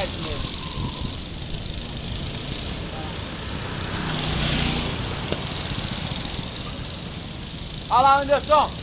perde mesmo. Olha lá, Anderson.